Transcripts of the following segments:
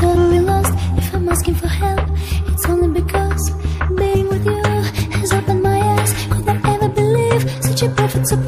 totally lost if I'm asking for help. It's only because being with you has opened my eyes. Could I ever believe such a perfect surprise?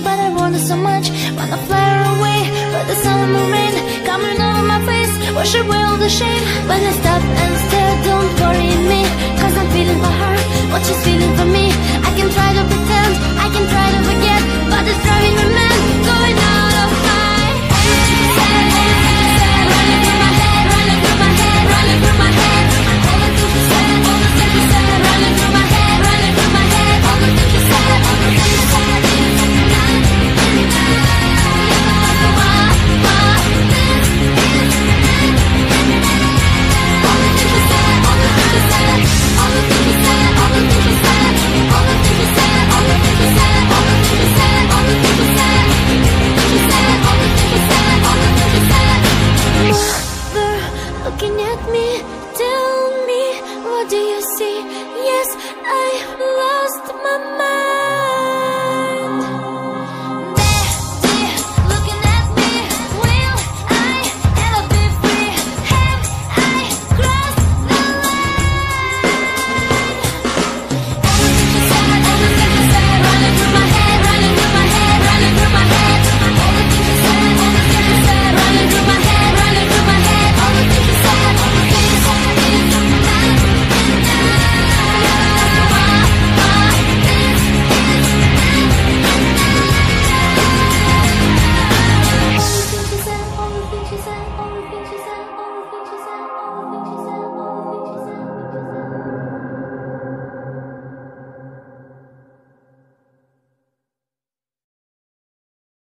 wonder so much Wanna fly away. But the sun and the rain Coming over my face. Wash away all the shame When I stop and stare Don't worry me. Cause I'm feeling for her. What she's feeling for me.